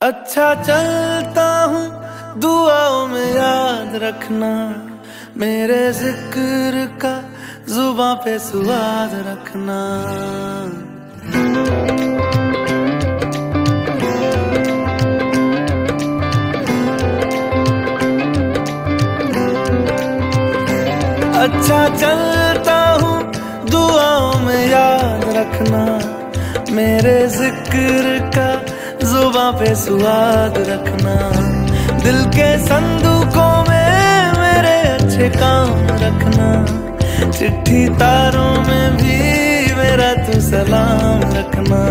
अच्छा चलता हूँ, दुआओं में याद रखना। मेरे ज़िक्र का जुबा पे स्वाद रखना। अच्छा चलता हूँ, दुआओं में याद रखना। मेरे ज़िक्र का जुबा पे सुहाग रखना। दिल के संदूकों में मेरे अच्छे काम रखना। चिट्ठी तारों में भी मेरा तू सलाम रखना।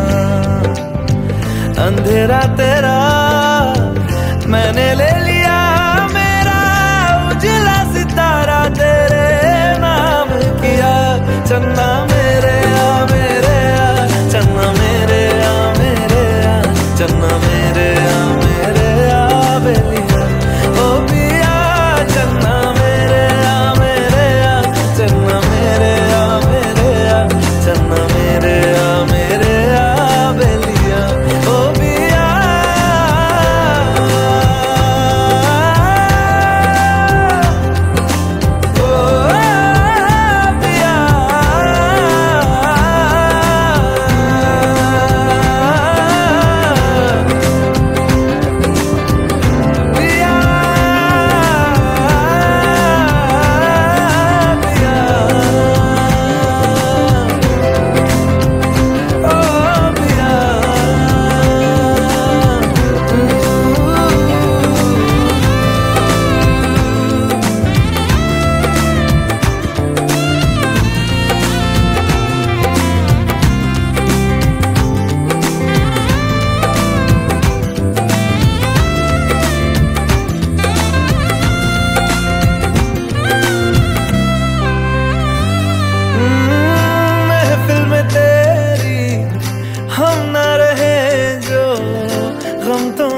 अंधेरा तेरा, मैंने pronto.